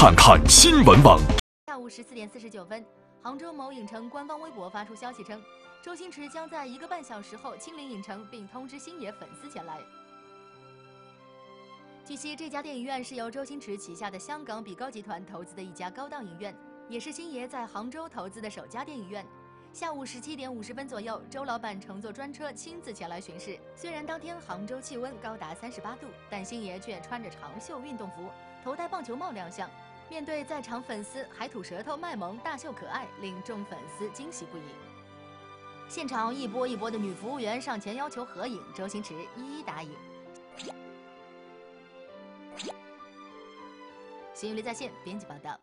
看看新闻网。下午十四点四十九分，杭州某影城官方微博发出消息称，周星驰将在一个半小时后亲临影城，并通知星爷粉丝前来。据悉，这家电影院是由周星驰旗下的香港比高集团投资的一家高档影院，也是星爷在杭州投资的首家电影院。下午十七点五十分左右，周老板乘坐专车亲自前来巡视。虽然当天杭州气温高达三十八度，但星爷却穿着长袖运动服，头戴棒球帽亮相。面对在场粉丝，还吐舌头卖萌，大秀可爱，令众粉丝惊喜不已。现场一波一波的女服务员上前要求合影，周星驰一一答应。新闻在线编辑报道。